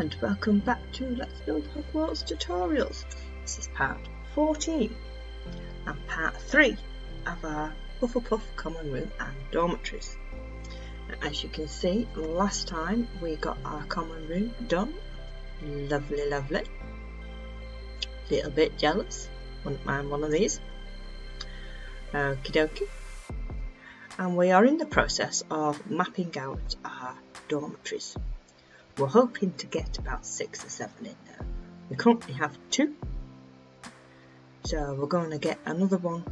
and welcome back to Let's Build Hogwarts Tutorials. This is part 14 and part 3 of our Hufflepuff common room and dormitories. As you can see, last time we got our common room done. Lovely, lovely. Little bit jealous, wouldn't mind one of these. Okie dokie. And we are in the process of mapping out our dormitories. We're hoping to get about six or seven in there. We currently have two. So we're going to get another one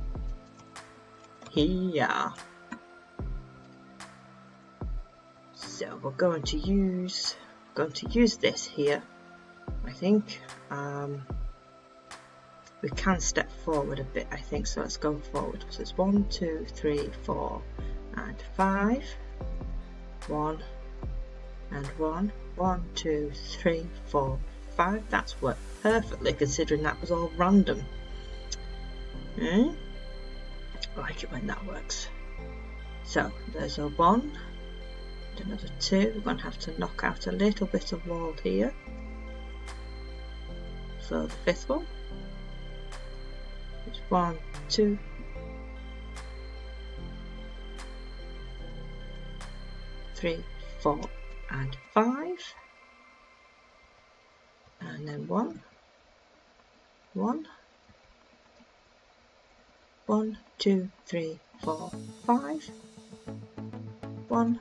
here. So we're going to use going to use this here. I think um, we can step forward a bit. I think so. Let's go forward. So it's one, two, three, four, and five. One and one one, two, three, four, five. That's worked perfectly considering that was all random. Hmm? I like it when that works. So there's a one, and another two. We're going to have to knock out a little bit of wall here. So the fifth one. It's one, two, three, four, and five. And then one. One. One two three four five. One.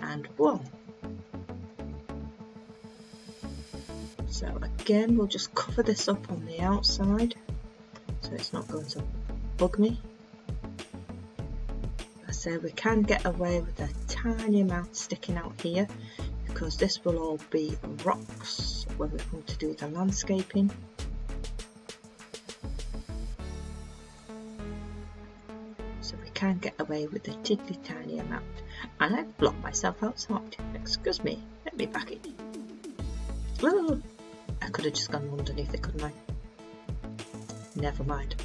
And one. So again we'll just cover this up on the outside so it's not going to bug me. I say we can get away with a tiny amount sticking out here because this will all be rocks when we come to do the landscaping. So we can get away with a tiddly tiny amount. And I've blocked myself outside. Excuse me, let me back in. Oh, I could have just gone underneath it, couldn't I? Never mind.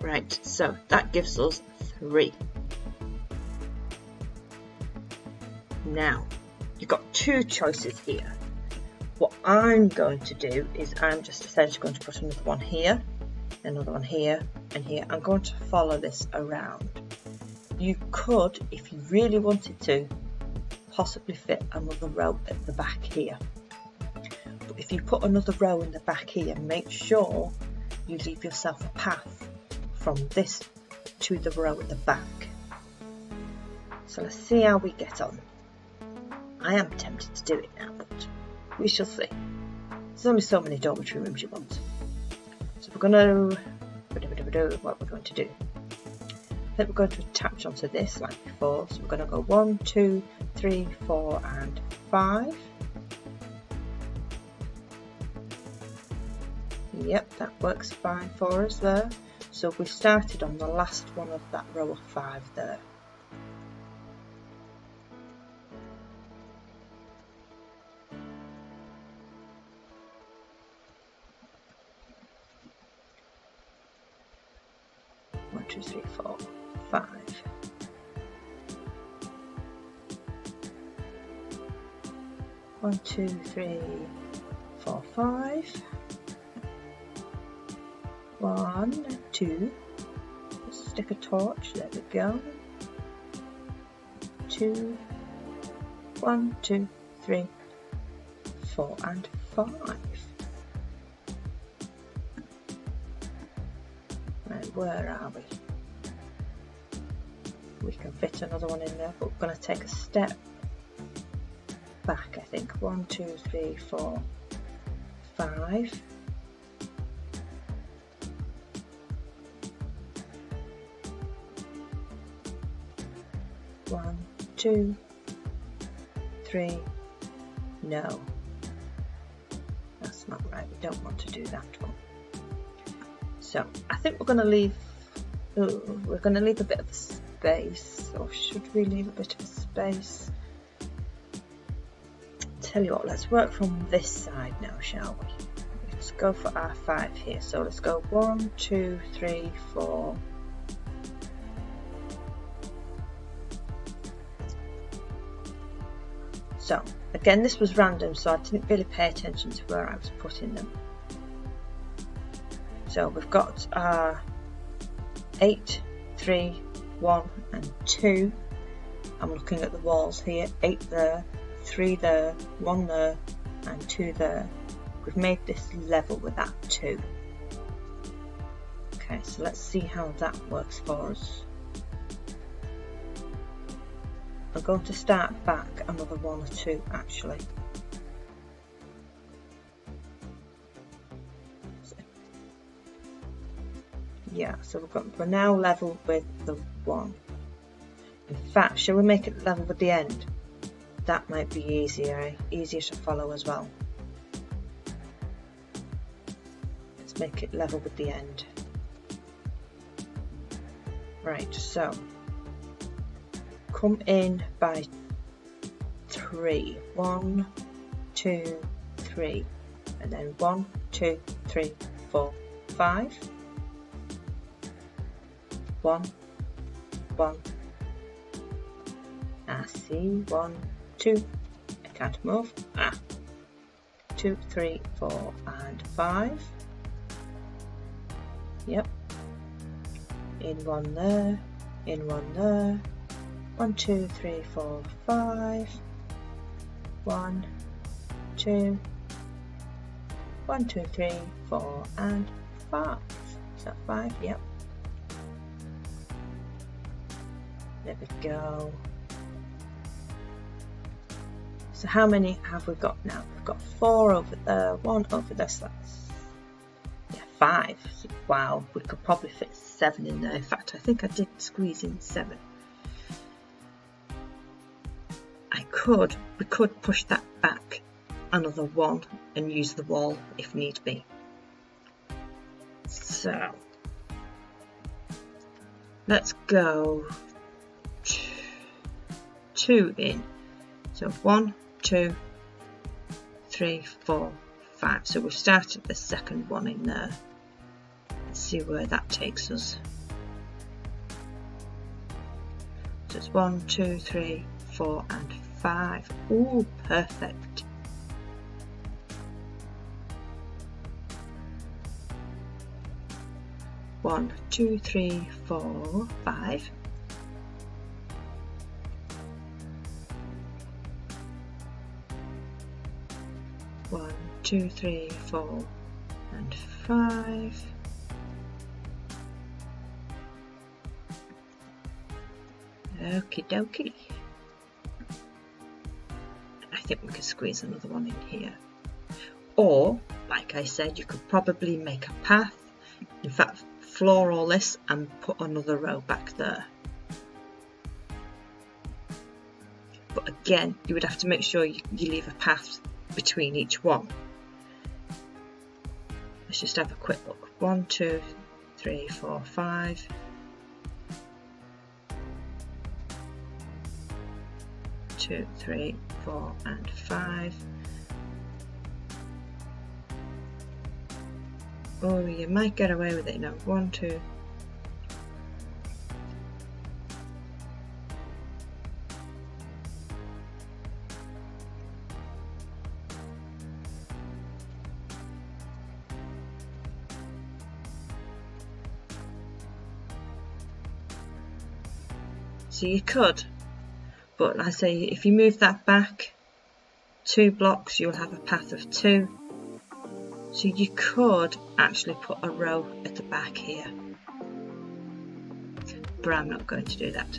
Right, so that gives us three. Now, you've got two choices here. What I'm going to do is I'm just essentially going to put another one here, another one here, and here. I'm going to follow this around. You could, if you really wanted to, possibly fit another row at the back here. But if you put another row in the back here, make sure you leave yourself a path from this to the row at the back. So let's see how we get on. I am tempted to do it now, but we shall see. There's only so many dormitory rooms you want. So we're going to... Do what we're going to do. I think we're going to attach onto this like before. So we're going to go one, two, three, four, and five. Yep, that works fine for us there. So we started on the last one of that row of five there. Two, three, four, five. One, two, three, four, five. One, two. stick a torch, there we go. Two, one, two, three, four, and five. Where are we? We can fit another one in there, but we're going to take a step back, I think. One, two, three, four, five. One, two, three, no. That's not right, we don't want to do that one. So I think we're going to leave, oh, we're going to leave a bit of space, or should we leave a bit of space? Tell you what, let's work from this side now, shall we? Let's go for our five here. So let's go one, two, three, four. So again this was random so I didn't really pay attention to where I was putting them. So we've got our 8, 3, 1 and 2. I'm looking at the walls here, 8 there, 3 there, 1 there and 2 there. We've made this level with that 2. Okay, so let's see how that works for us. I'm going to start back another one or two actually. Yeah, so we've got, we're now level with the one. In fact, shall we make it level with the end? That might be easier, easier to follow as well. Let's make it level with the end. Right, so come in by three. One, two, three. And then one, two, three, four, five. One, one. I see. One, two. I can't move. Ah. Two, three, four, and five. Yep in one there, in one there, one, two, three, four, five, one, two, one, two, three, four, and five. Is that five? Yep. There we go. So how many have we got now? We've got four over there, one over there, so that's five. Wow, we could probably fit seven in there. In fact, I think I did squeeze in seven. I could, we could push that back another one and use the wall if need be. So, let's go two in. So one, two, three, four, five. So we've started the second one in there. Let's see where that takes us. So it's one, two, three, four, and five. Oh, perfect. One, two, three, four, five. Two, three, four, and five. Okie dokie. I think we could squeeze another one in here. Or, like I said, you could probably make a path. In fact, floor all this and put another row back there. But again, you would have to make sure you, you leave a path between each one. Let's just have a quick look. One, two, three, four, five. two, three, four, and five. Oh, you might get away with it now. One, two. So you could but I say if you move that back two blocks you'll have a path of two. So you could actually put a row at the back here. But I'm not going to do that.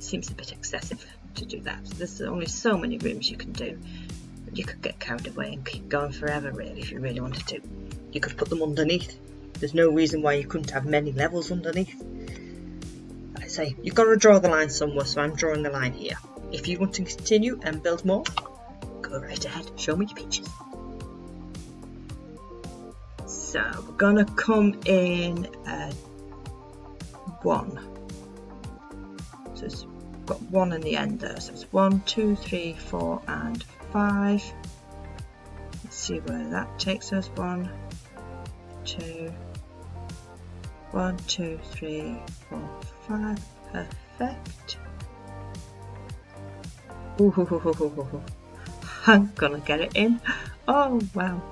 Seems a bit excessive to do that. There's only so many rooms you can do. But you could get carried away and keep going forever really if you really wanted to. You could put them underneath. There's no reason why you couldn't have many levels underneath say, you've got to draw the line somewhere, so I'm drawing the line here. If you want to continue and build more, go right ahead, show me your pictures. So we're gonna come in at one. So it's got one in the end there. So it's one, two, three, four, and five. Let's see where that takes us. One, two, one, two, three, four, five. Perfect. Ooh, I'm gonna get it in. Oh wow.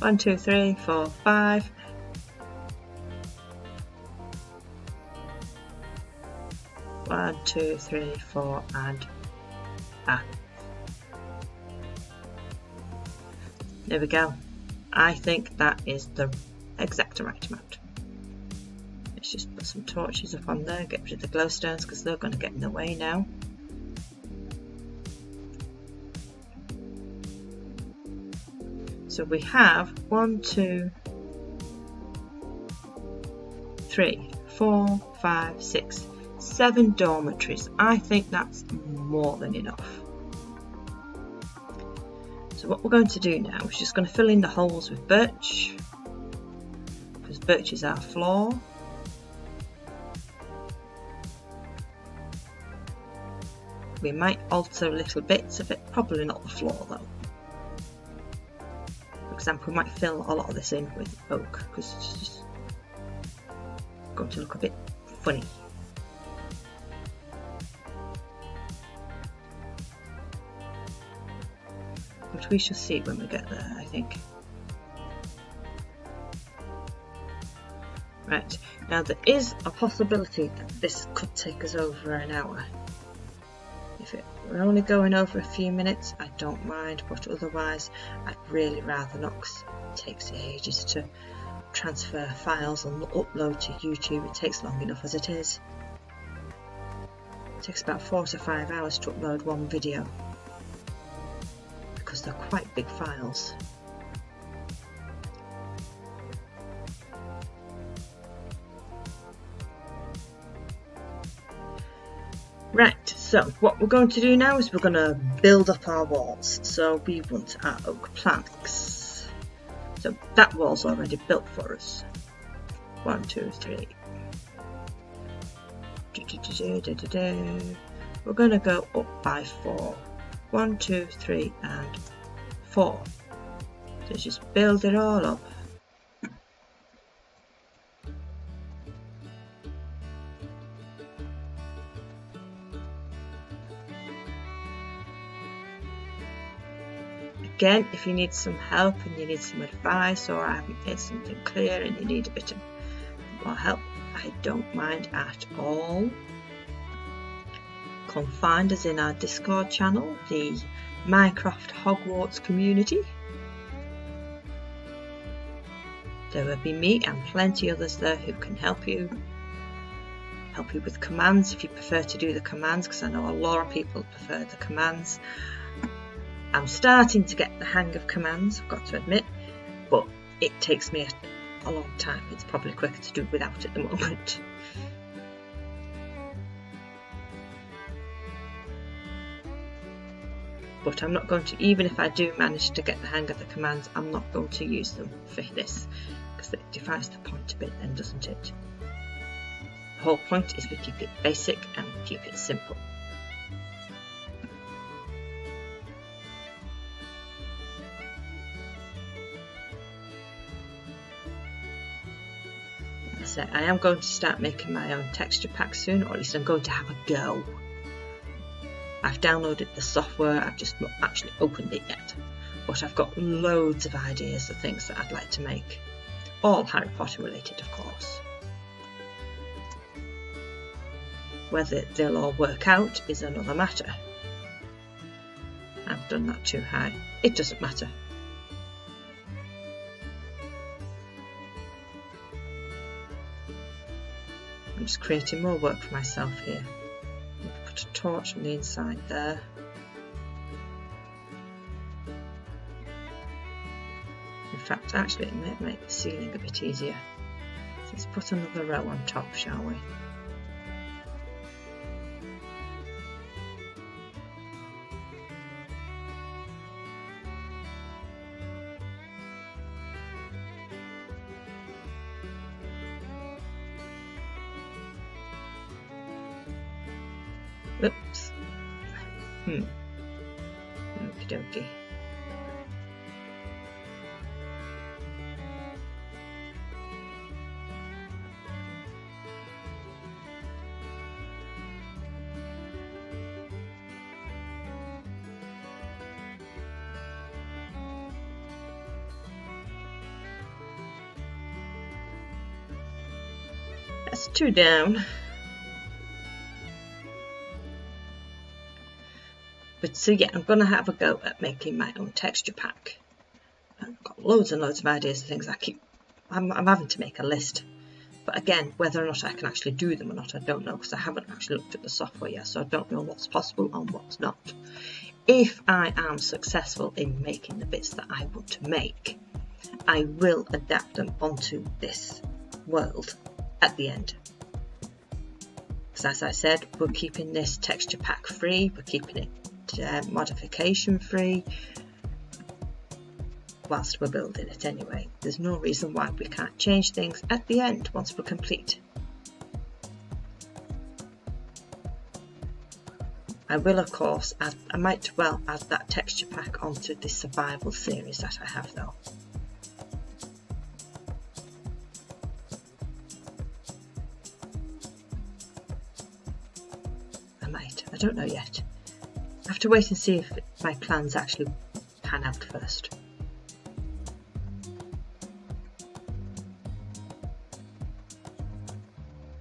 One, two, three, four, five. One, two, three, four, and ah. There we go. I think that is the exact right amount. Let's just put some torches up on there, get rid of the glowstones because they're going to get in the way now. So we have one, two, three, four, five, six, seven dormitories. I think that's more than enough. So what we're going to do now is just going to fill in the holes with birch because birch is our floor. We might alter little bits of it, probably not the floor though For example, we might fill a lot of this in with oak because it's just going to look a bit funny. But we shall see when we get there, I think. Right, now there is a possibility that this could take us over an hour. We're only going over a few minutes, I don't mind, but otherwise I'd really rather not because it takes ages to transfer files and upload to YouTube. It takes long enough as it is. It takes about four to five hours to upload one video because they're quite big files. Right, so what we're going to do now is we're going to build up our walls. So we want our oak planks. So that wall's already built for us. One, two, three. We're going to go up by four. One, two, three, and four. So just build it all up. Again, if you need some help and you need some advice or I haven't made something clear and you need a bit of more help, I don't mind at all. Come find us in our Discord channel, the Minecraft Hogwarts community. There will be me and plenty others there who can help you. Help you with commands if you prefer to do the commands because I know a lot of people prefer the commands I'm starting to get the hang of commands, I've got to admit, but it takes me a, a long time. It's probably quicker to do without at the moment. But I'm not going to, even if I do manage to get the hang of the commands, I'm not going to use them for this, because it defies the point a bit then, doesn't it? The whole point is we keep it basic and keep it simple. I am going to start making my own texture pack soon, or at least I'm going to have a go. I've downloaded the software, I've just not actually opened it yet, but I've got loads of ideas of things that I'd like to make. All Harry Potter related, of course. Whether they'll all work out is another matter. I've done that too high. It doesn't matter. Just creating more work for myself here. Put a torch on the inside there. In fact, actually it might make the ceiling a bit easier. So let's put another row on top, shall we? Hmm. Okie dokie. That's two down. But so yeah, I'm going to have a go at making my own texture pack. I've got loads and loads of ideas of things I keep, I'm, I'm having to make a list. But again, whether or not I can actually do them or not, I don't know because I haven't actually looked at the software yet, so I don't know what's possible and what's not. If I am successful in making the bits that I want to make, I will adapt them onto this world at the end. Because as I said, we're keeping this texture pack free, we're keeping it uh, modification free whilst we're building it anyway. There's no reason why we can't change things at the end once we're complete. I will of course add, I might well add that texture pack onto the survival series that I have though. I might, I don't know yet. I have to wait and see if my plans actually pan out first.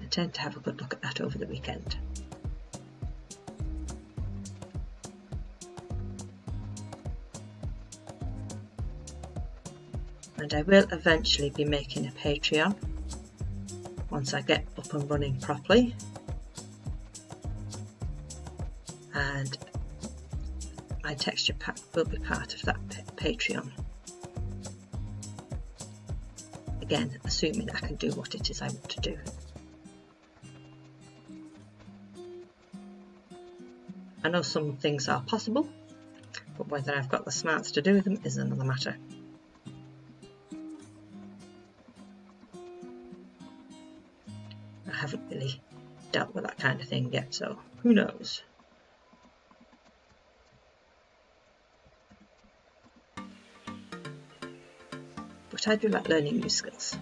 I tend to have a good look at that over the weekend. And I will eventually be making a Patreon once I get up and running properly. And my texture pack will be part of that Patreon. Again, assuming I can do what it is I want to do. I know some things are possible, but whether I've got the smarts to do them is another matter. I haven't really dealt with that kind of thing yet, so who knows. I do you like learning new skills.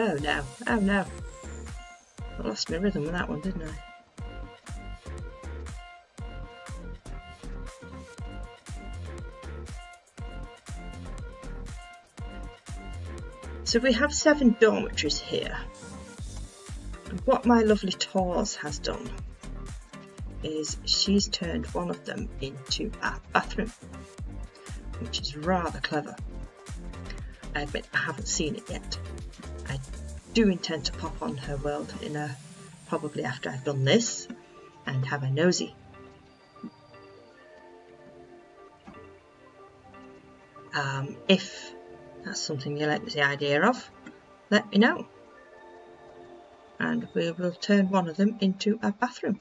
Oh no, oh no. I lost my rhythm with that one, didn't I? So we have seven dormitories here. And what my lovely Tors has done is she's turned one of them into a bathroom, which is rather clever. I admit I haven't seen it yet, do intend to pop on her world in a probably after I've done this and have a nosy. Um, if that's something you like the idea of, let me know. And we will turn one of them into a bathroom.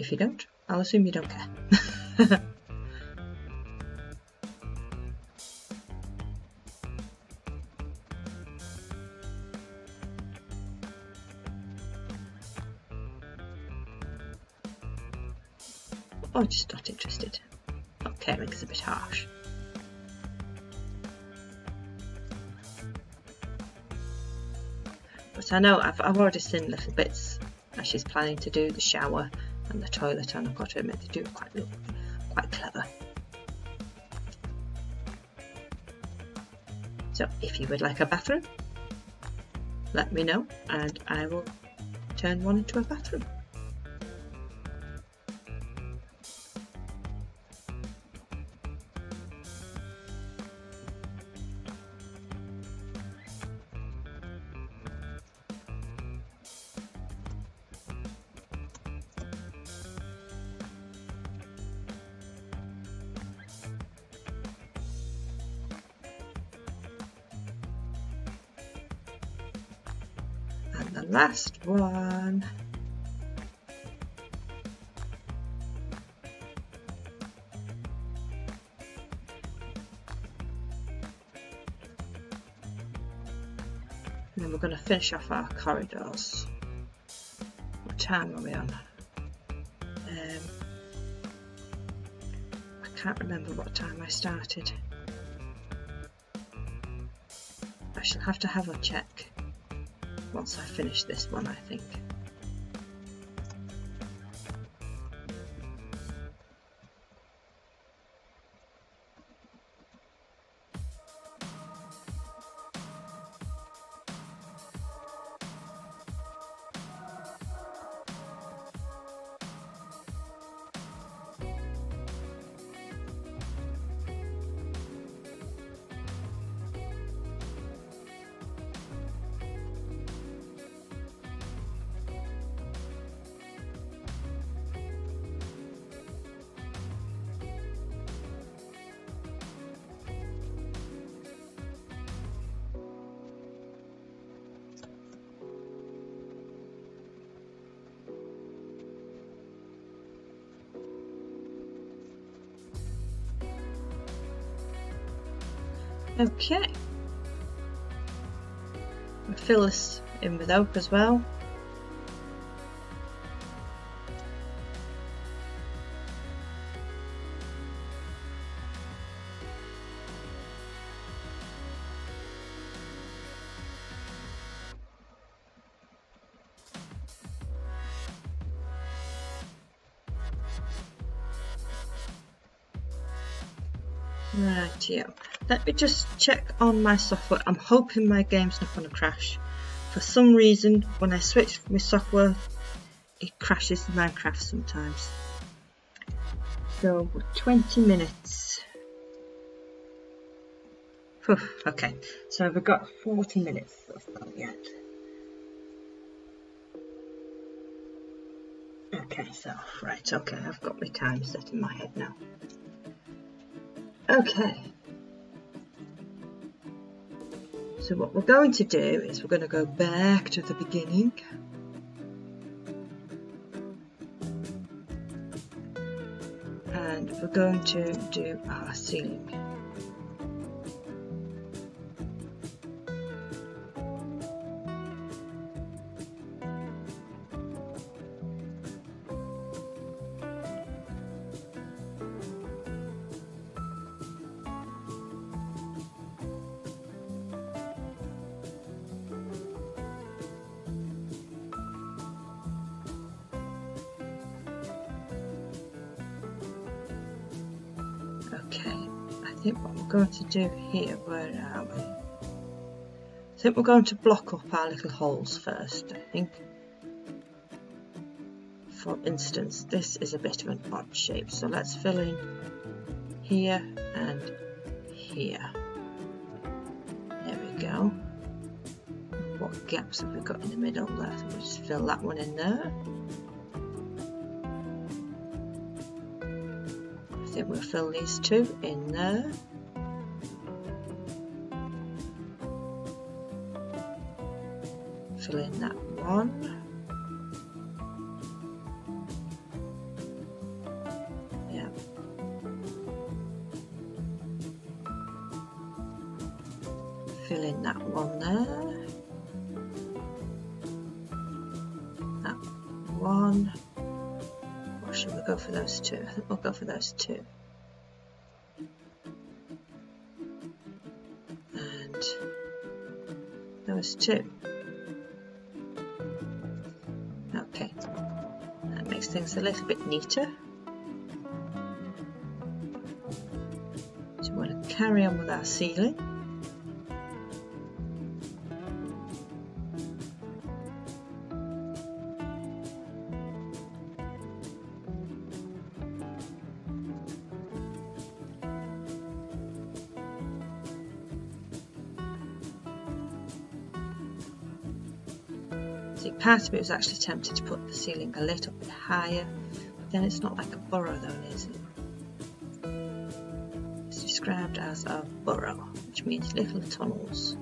If you don't, I'll assume you don't care. or just not interested. Not caring is a bit harsh. But I know I've, I've already seen little bits as she's planning to do the shower and the toilet and I've got to admit they do quite look quite clever. So if you would like a bathroom, let me know and I will turn one into a bathroom. The last one. And then we're going to finish off our corridors. What time are we on? Um, I can't remember what time I started. I shall have to have a check once I finish this one, I think. With as well. Right, yeah. Let me just check on my software. I'm hoping my game's not going to crash. For some reason, when I switch my software, it crashes Minecraft sometimes. So, 20 minutes. Whew, okay, so we've got 40 minutes of that yet. Okay, so, right, okay, I've got my time set in my head now. Okay. So what we're going to do is we're going to go back to the beginning. And we're going to do our ceiling. Going to do here, where are we? I think we're going to block up our little holes first, I think. For instance, this is a bit of an odd shape, so let's fill in here and here. There we go. What gaps have we got in the middle there? So we'll just fill that one in there. I think we'll fill these two in there. Fill in that one. Yeah. Fill in that one there. That one. Or should we go for those two? I think we'll go for those two. And those two. Things a little bit neater. So we want to carry on with our ceiling. Part it was actually tempted to put the ceiling a little bit higher, but then it's not like a burrow though, is it? It's described as a burrow, which means little tunnels.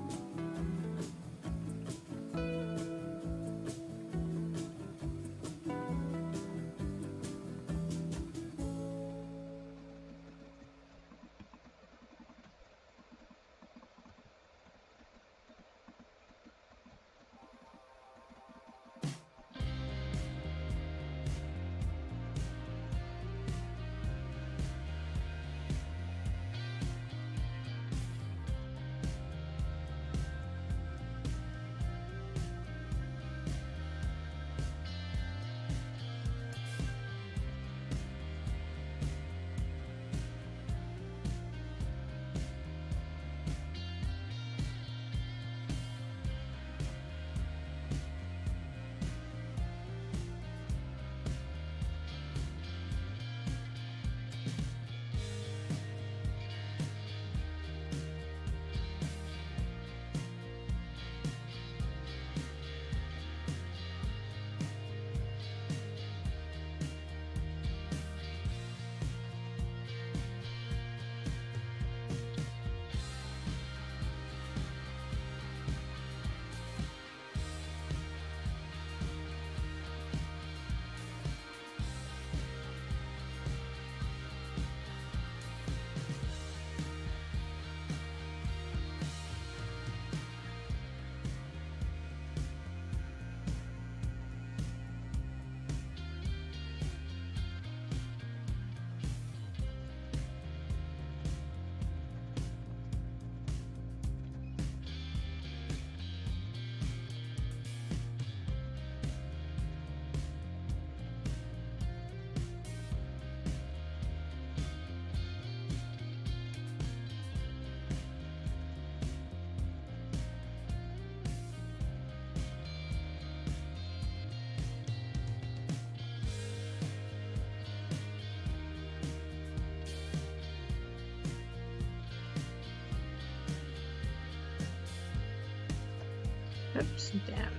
Down.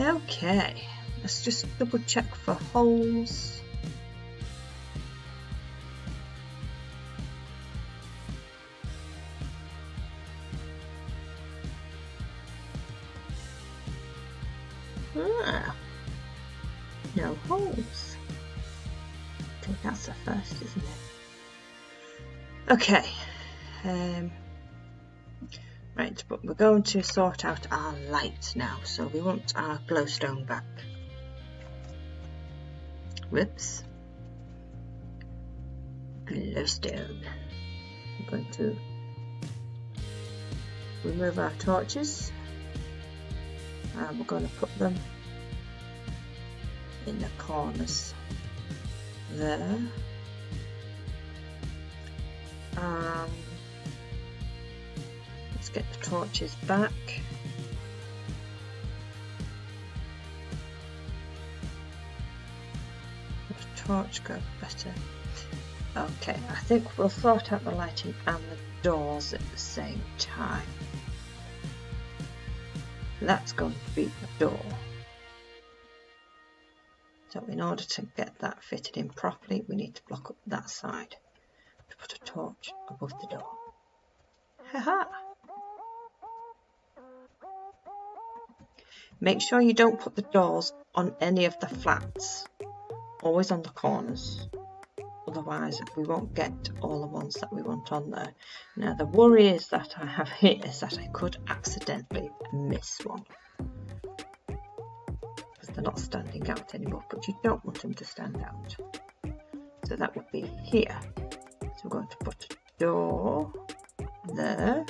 Okay, let's just double check for holes. Ah, no holes. I think that's the first, isn't it? Okay. Going to sort out our light now, so we want our glowstone back. Whoops. Glowstone. I'm going to remove our torches and we're going to put them in the corners there. Um, torches back. Torch go better. Okay, I think we'll sort out the lighting and the doors at the same time. That's going to be the door. So in order to get that fitted in properly, we need to block up that side to put a torch above the door. Haha! Make sure you don't put the doors on any of the flats, always on the corners. Otherwise we won't get all the ones that we want on there. Now the worry is that I have here is that I could accidentally miss one. Because they're not standing out anymore, but you don't want them to stand out. So that would be here. So we're going to put a door there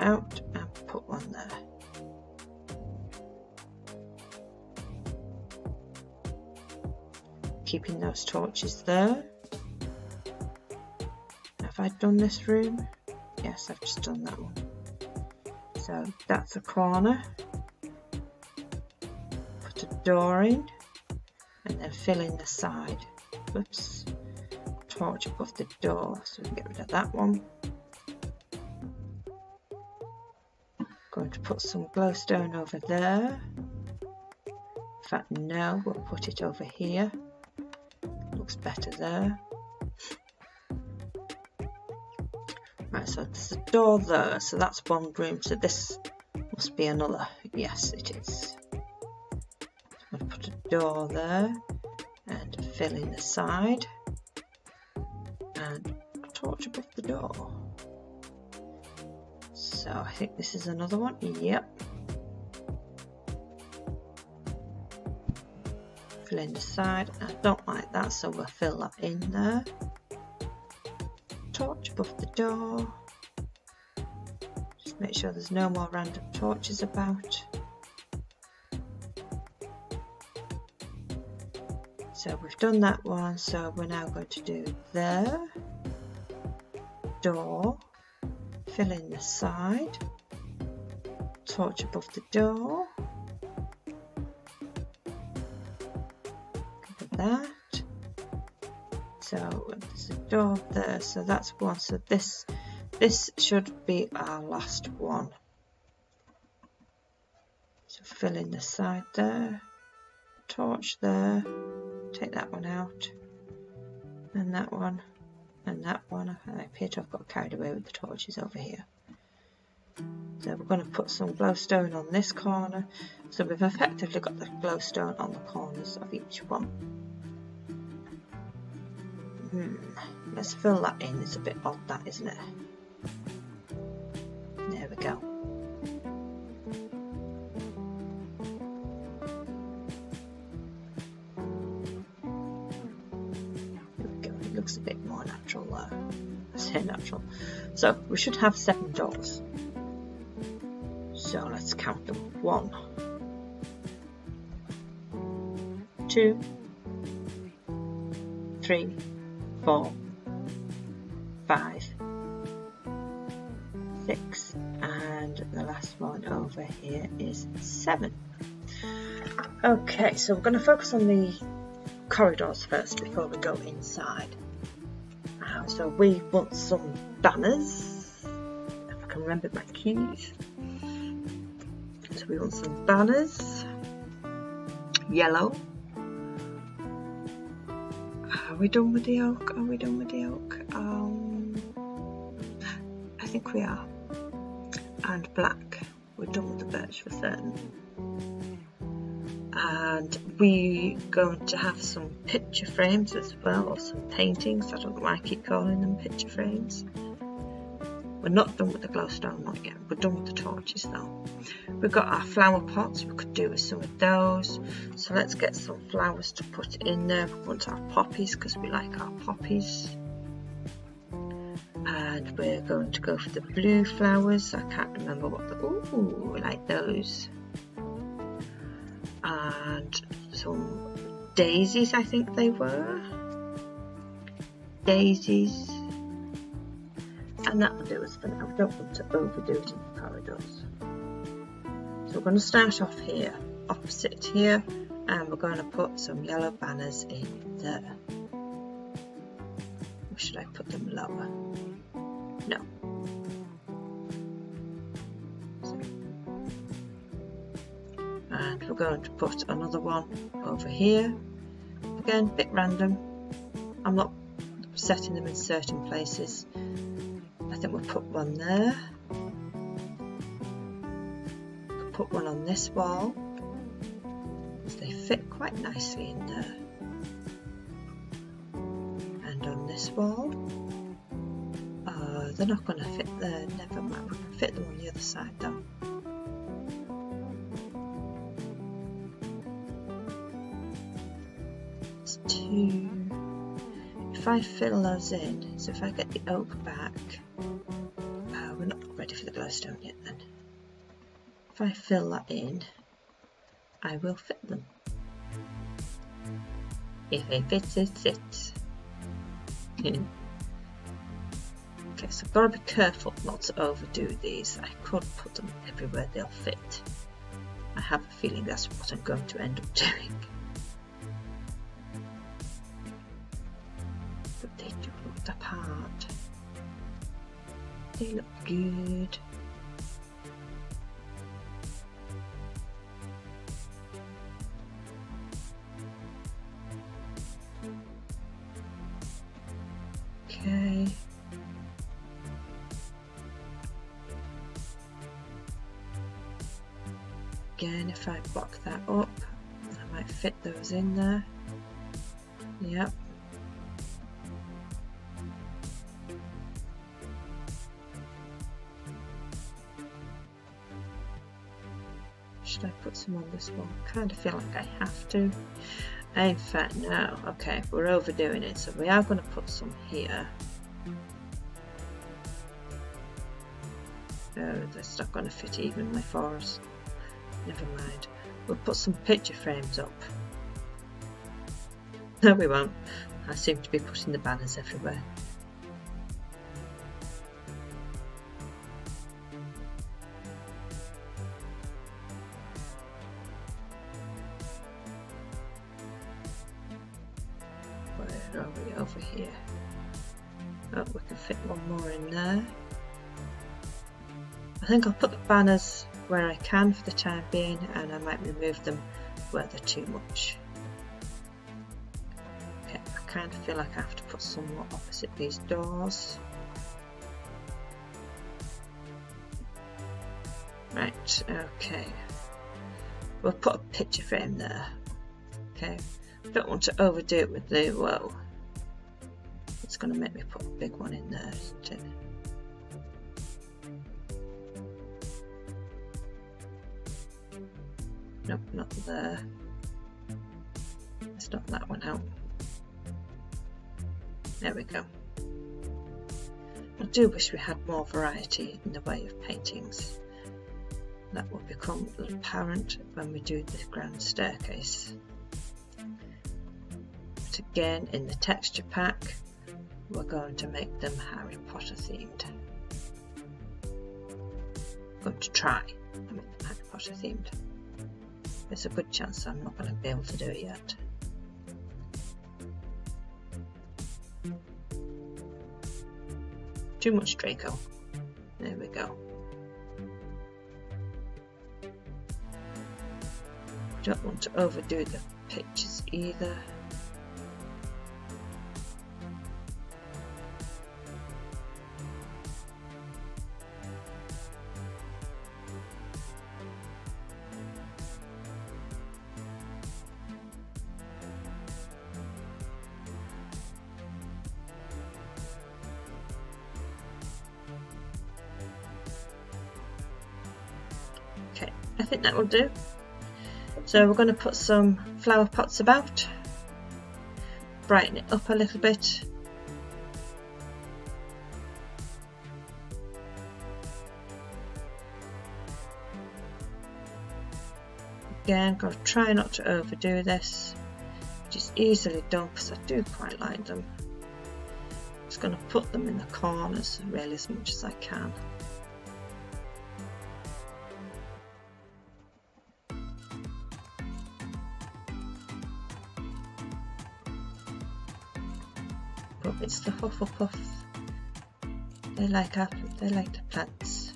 out and put one there. Keeping those torches there. Have I done this room? Yes, I've just done that one. So that's a corner. Put a door in and then fill in the side. Oops. Torch above the door so we can get rid of that one. Going to put some glowstone over there. In fact, no, we'll put it over here. Looks better there. Right, so there's a door there, so that's one room. So this must be another. Yes, it is. I'm going to put a door there and fill in the side and torch above the door. So I think this is another one. Yep. Fill in the side. I don't like that, so we'll fill that in there. Torch above the door. Just make sure there's no more random torches about. So we've done that one, so we're now going to do the door, fill in the side, torch above the door, that. So there's a door there, so that's one. So this this should be our last one. So fill in the side there, torch there, take that one out, and that one and that one. I appear to have got carried away with the torches over here. So we're going to put some glowstone on this corner. So we've effectively got the glowstone on the corners of each one. Hmm. Let's fill that in. It's a bit odd that, isn't it? So we should have seven doors. So let's count them. One, two, three, four, five, six, and the last one over here is seven. Okay, so we're going to focus on the corridors first before we go inside. So we want some banners. If I can remember my keys. So we want some banners. Yellow. Are we done with the oak? Are we done with the oak? Um, I think we are. And black. We're done with the birch for certain and we're going to have some picture frames as well or some paintings. I don't I keep calling them picture frames. We're not done with the glowstone not yet we're done with the torches though we've got our flower pots. We could do with some of those. So let's get some flowers to put in there. We want our poppies because we like our poppies. And we're going to go for the blue flowers. I can't remember what the ooh like those and some daisies, I think they were. Daisies. And that will do us for now. We don't want to overdo it in the corridors. So we're going to start off here, opposite here, and we're going to put some yellow banners in there. Or should I put them lower? No, and we're going to put another one over here. Again a bit random. I'm not setting them in certain places. I think we'll put one there. We'll put one on this wall. They fit quite nicely in there. And on this wall uh, they're not going to fit there. Never mind we can fit them on the other side though I fill those in, so if I get the oak back, uh, we're not ready for the glowstone yet then. If I fill that in, I will fit them. If it fits, it fits. okay, so I've got to be careful not to overdo these. I could put them everywhere they'll fit. I have a feeling that's what I'm going to end up doing. They look good. One kind of feel like I have to in fact no okay we're overdoing it so we are going to put some here Oh, that's not going to fit evenly for us. Never mind. We'll put some picture frames up. No, we won't. I seem to be putting the banners everywhere. Think I'll put the banners where I can for the time being and I might remove them where they're too much. Okay, I kind of feel like I have to put some more opposite these doors. Right, okay. We'll put a picture frame there. Okay, don't want to overdo it with the, whoa. It's going to make me put a big one in there, Nope, not there. Let's knock that one out. There we go. I do wish we had more variety in the way of paintings. That will become apparent when we do the grand staircase. But again, in the texture pack, we're going to make them Harry Potter themed. I'm going to try to make them Harry Potter themed there's a good chance I'm not going to be able to do it yet. Too much Draco. There we go. Don't want to overdo the pictures either. Think that will do. So we're going to put some flower pots about, brighten it up a little bit. Again, got to try not to overdo this, which is easily done because I do quite like them. Just going to put them in the corners really as much as I can. It's the Hufflepuff. They like apple. they like the plants.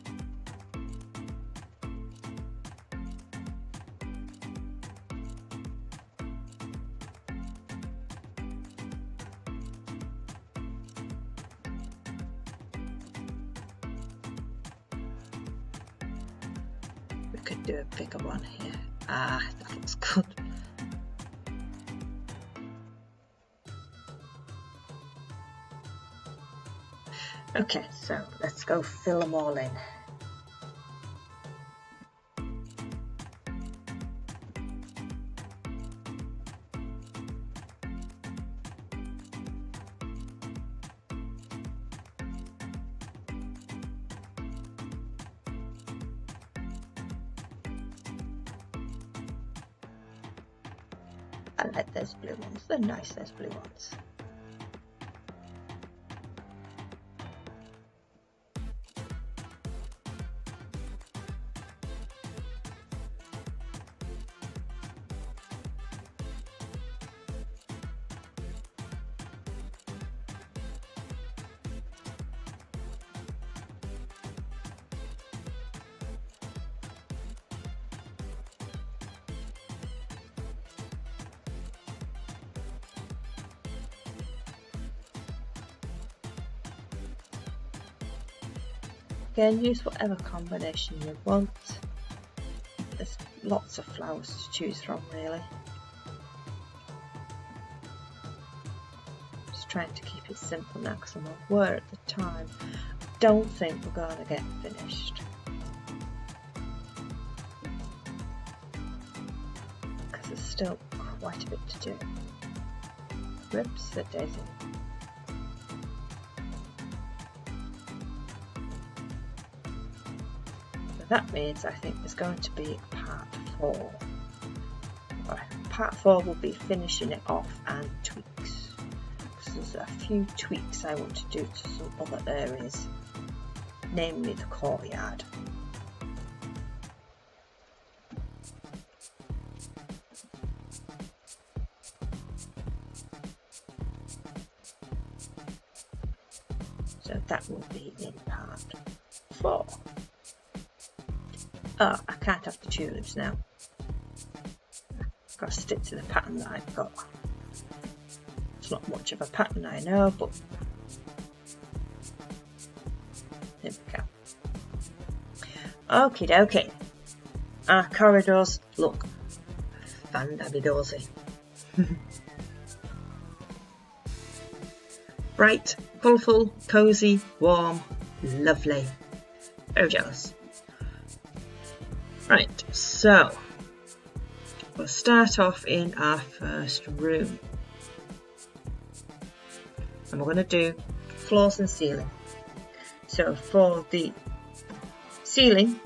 Fill them all in. I like those blue ones, they're nice those blue ones. Again, use whatever combination you want. there's lots of flowers to choose from really. Just trying to keep it simple now because I'm aware at the time. I don't think we're going to get finished. Because there's still quite a bit to do. Rips the daisy. That means I think there's going to be part four. Part four will be finishing it off and tweaks. Because there's a few tweaks I want to do to some other areas, namely the courtyard. So that will be in part Oh, I can't have the tulips now. I've got to stick to the pattern that I've got. It's not much of a pattern, I know, but there we go. Okie dokie. Our corridors look fandabidozy. Bright, colourful, cosy, warm, lovely. Very jealous. Right, so we'll start off in our first room. And we're going to do floors and ceiling. So for the ceiling,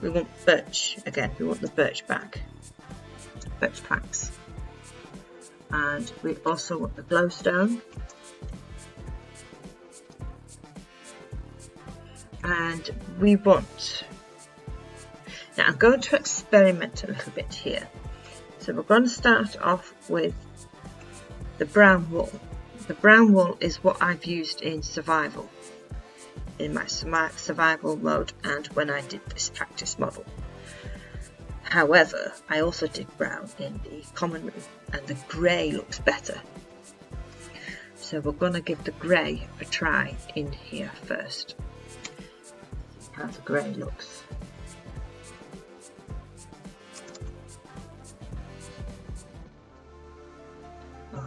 we want birch again, we want the birch back, birch planks. And we also want the glowstone. And we want now I'm going to experiment a little bit here. So we're going to start off with the brown wool. The brown wool is what I've used in survival, in my survival mode and when I did this practice model. However, I also did brown in the common room and the grey looks better. So we're going to give the grey a try in here first. How the grey looks.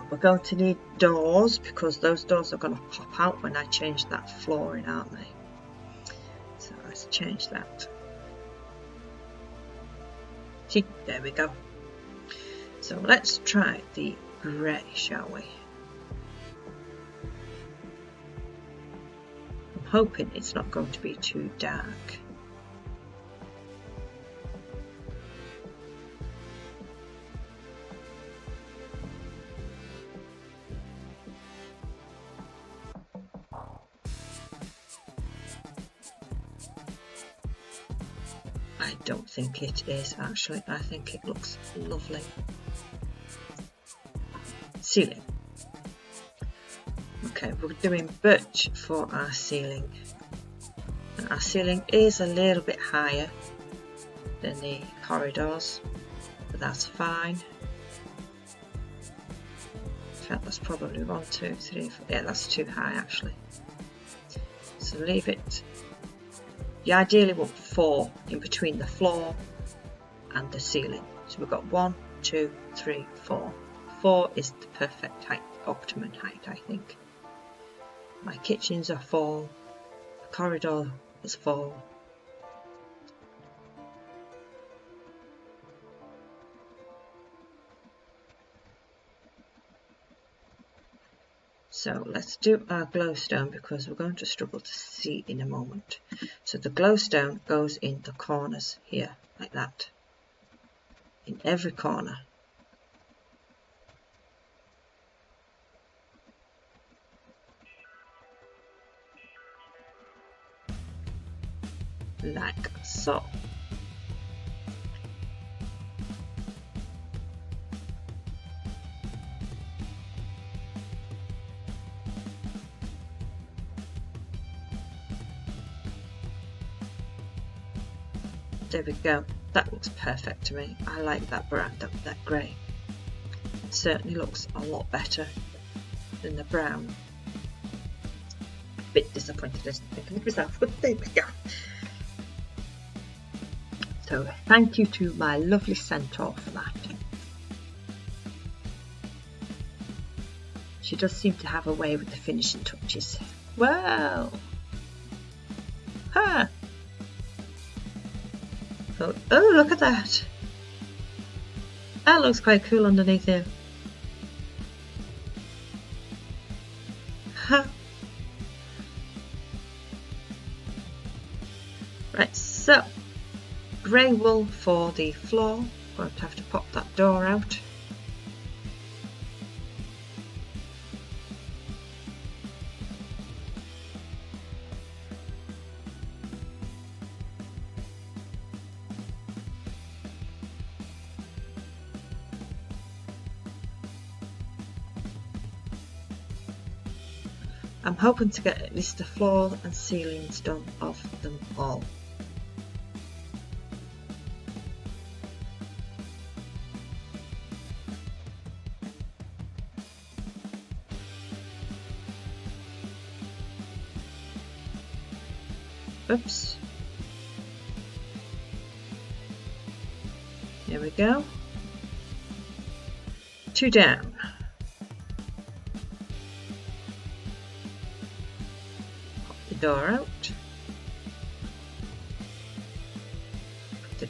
We're going to need doors because those doors are going to pop out when I change that flooring, aren't they? So let's change that. See, there we go. So let's try the grey, shall we? I'm hoping it's not going to be too dark. Think it is actually. I think it looks lovely. Ceiling. Okay, we're doing birch for our ceiling. Our ceiling is a little bit higher than the corridors, but that's fine. In fact, that's probably one, two, three, four. Yeah, that's too high actually. So leave it you ideally want four in between the floor and the ceiling. So we've got one, two, three, four. Four is the perfect height, optimum height, I think. My kitchens are four, the corridor is four. So let's do our glowstone because we're going to struggle to see in a moment. So the glowstone goes in the corners here, like that. In every corner. Like so. There we go. That looks perfect to me. I like that brown, that, that grey. Certainly looks a lot better than the brown. A bit disappointed, it? Thinking of myself, but there we go. So thank you to my lovely centaur for that. She does seem to have a way with the finishing touches. Well, Oh, oh, look at that! That looks quite cool underneath here. Ha! Right, so grey wool for the floor. Going to have to pop that door out. I'm hoping to get at least the floor and ceilings done of them all. Oops. There we go. Two down.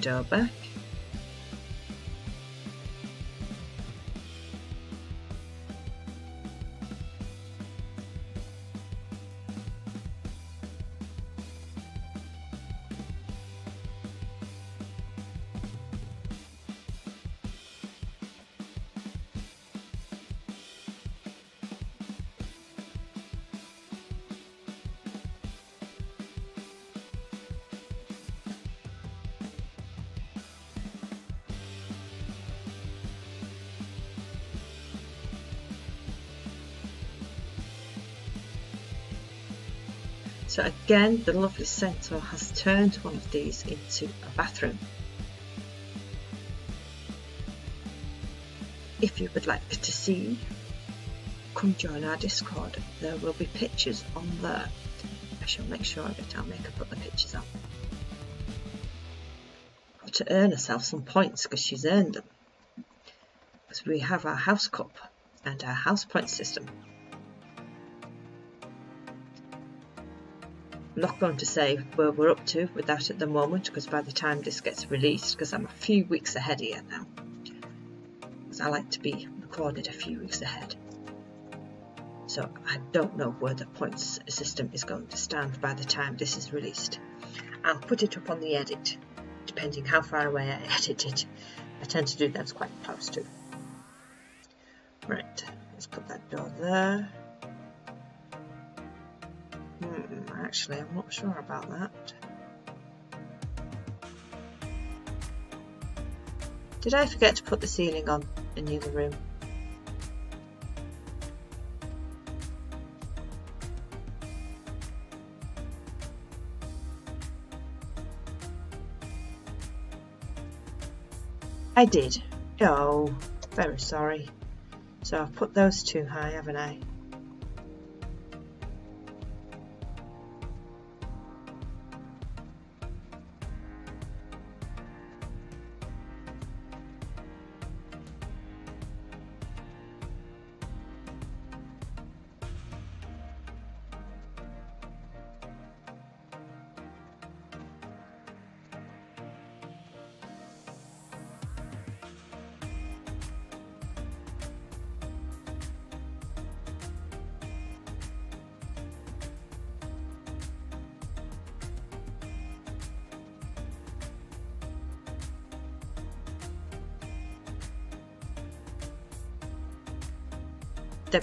Back, So again, the lovely centaur has turned one of these into a bathroom. If you would like to see, come join our Discord. There will be pictures on there. I shall make sure that I'll make her put the pictures up. To earn herself some points because she's earned them. Because we have our house cup and our house point system. I'm not going to say where we're up to with that at the moment because by the time this gets released, because I'm a few weeks ahead here now, because I like to be recorded a few weeks ahead. So I don't know where the points system is going to stand by the time this is released. I'll put it up on the edit, depending how far away I edit it. I tend to do those quite close to. Right, let's put that door there. Hmm, actually, I'm not sure about that. Did I forget to put the ceiling on in the other room? I did. Oh, very sorry. So I've put those too high, haven't I?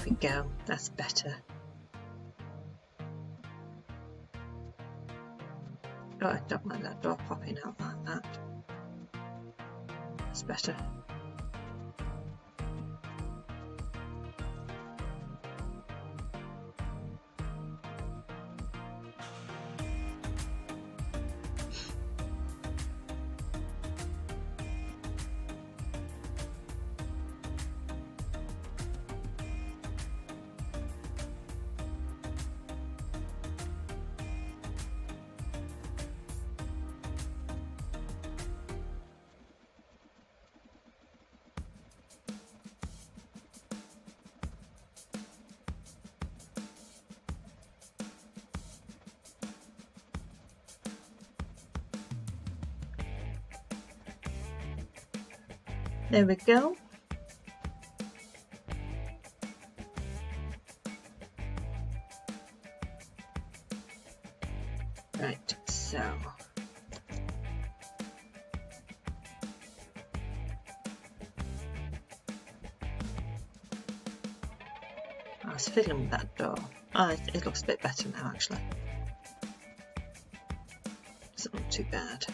We go, that's better. Oh, I don't like that door popping out like that. That's better. There we go. Right, so I was fiddling with that door. Oh, it, it looks a bit better now actually. It's not too bad.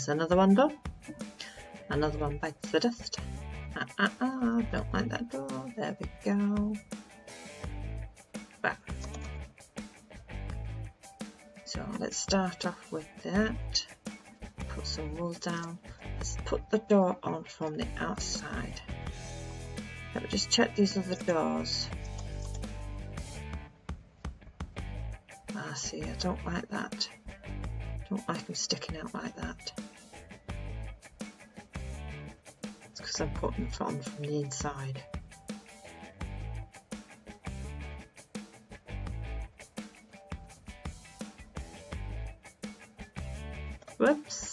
There's another one done. Another one bites the dust. Ah, ah, ah, don't like that door. There we go. Back. So let's start off with that. Put some wool down. Let's put the door on from the outside. Let me just check these other doors. Ah, see, I don't like that. Don't like them sticking out like that. It's because I'm putting it on from the inside. Whoops.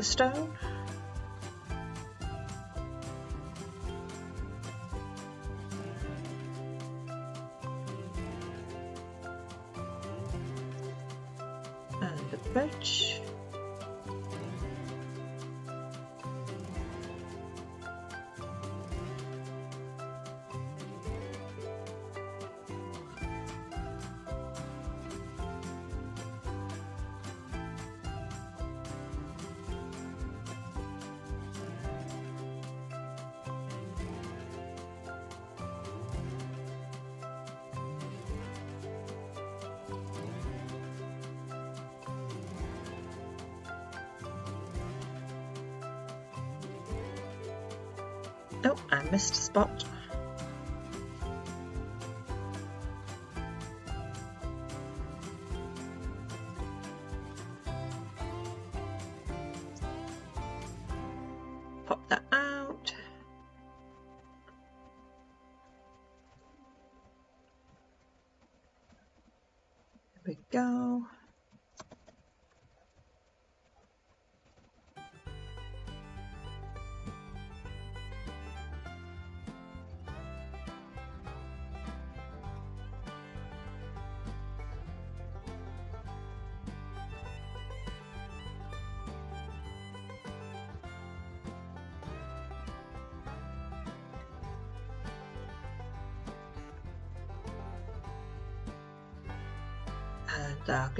Our Oh, I missed a spot.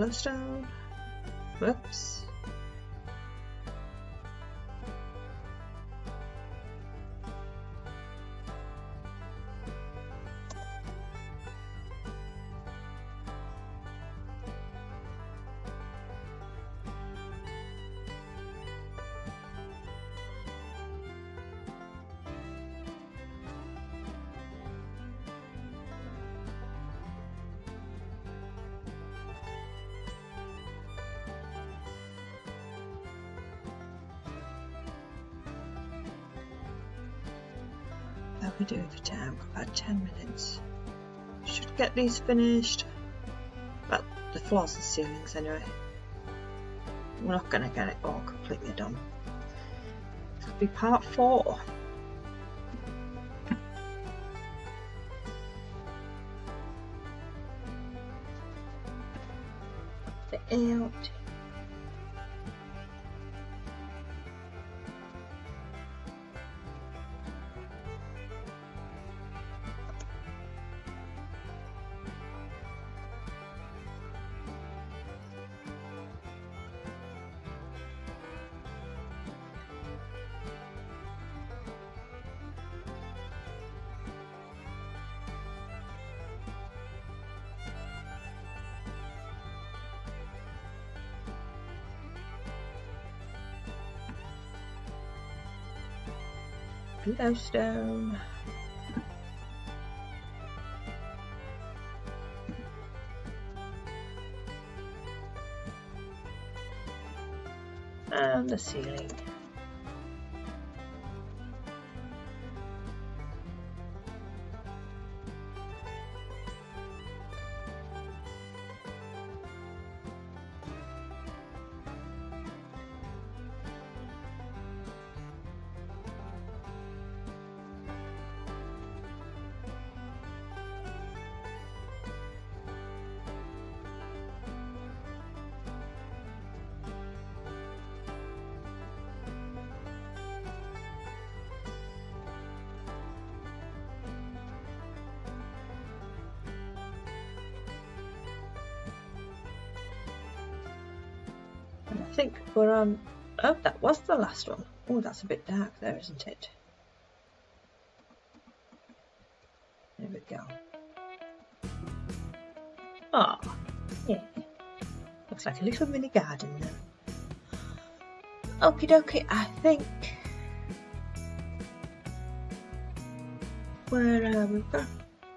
Glowstone. Get these finished. Well, the floors and ceilings anyway. We're not going to get it all completely done. It'll be part 4. The out. Glowstone. And um, the ceiling. I think. Oh, that was the last one. Oh, that's a bit dark there, isn't it? There we go. Ah, oh, yeah. Looks like a little mini garden there. Okie dokie, I think we're uh, we've got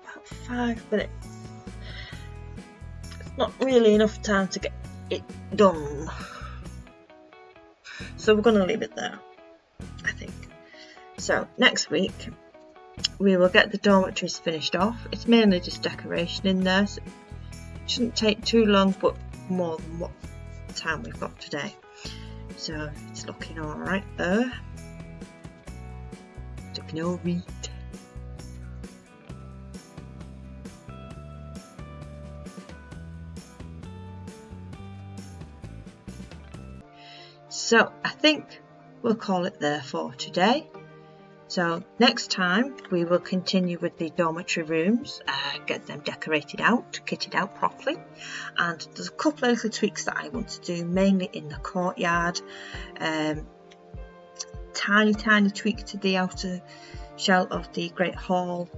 about five minutes. It's not really enough time to get it done. So we're going to leave it there, I think. So next week we will get the dormitories finished off. It's mainly just decoration in there. So it shouldn't take too long, but more than what time we've got today. So it's looking alright there. It's looking alright. So I think we'll call it there for today. So next time we will continue with the dormitory rooms, uh, get them decorated out, kitted out properly. And there's a couple of little tweaks that I want to do, mainly in the courtyard. Um, tiny, tiny tweak to the outer shell of the Great Hall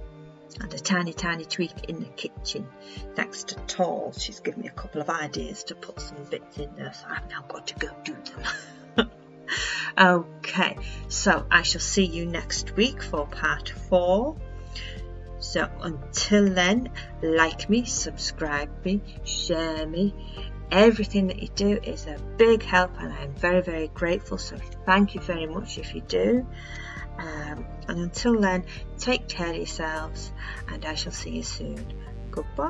and a tiny, tiny tweak in the kitchen. Thanks to Tall, she's given me a couple of ideas to put some bits in there, so I've now got to go do them. okay, so I shall see you next week for part four. So until then, like me, subscribe me, share me. Everything that you do is a big help and I'm very, very grateful. So thank you very much if you do. Um, and until then, take care of yourselves and I shall see you soon. Goodbye.